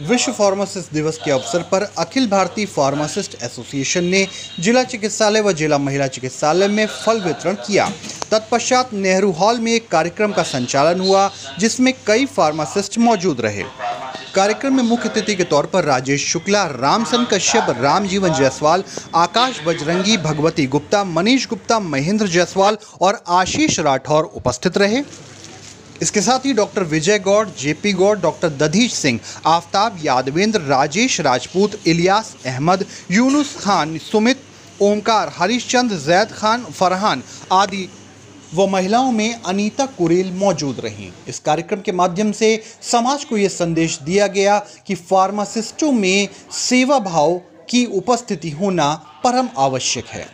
विश्व फार्मासिस्ट दिवस के अवसर पर अखिल भारतीय फार्मासिस्ट एसोसिएशन ने जिला चिकित्सालय व जिला महिला चिकित्सालय में फल वितरण किया। तत्पश्चात नेहरू हॉल में एक कार्यक्रम का संचालन हुआ, जिसमें कई फार्मासिस्ट मौजूद रहे। कार्यक्रम में मुख्य अतिथि के तौर पर राजेश शुक्ला, रामसन कश्यप, रामजीवन जायसवाल, आकाश बजरंगी, भगवती गुप्ता, मनीष गुप्ता, महेंद्र जायसवाल और आशीष राठौर उपस्थित रहे। इसके साथ ही doctor Vijay Gaur, JP Gaur, doctor Dadhish Singh, Aftab Yadavendra, Rajesh Rajput, Ilyas Ahmed, Yunus Khan, Sumit Omkar Harishchand, Zaid Khan, Farhan आदि व महिलाओं में अनीता कुरेल मौजूद रहीं। इस कार्यक्रम के माध्यम से समाज को ये संदेश दिया गया कि फार्मासिस्टों में सेवा भाव की उपस्थिति होना परम आवश्यक है।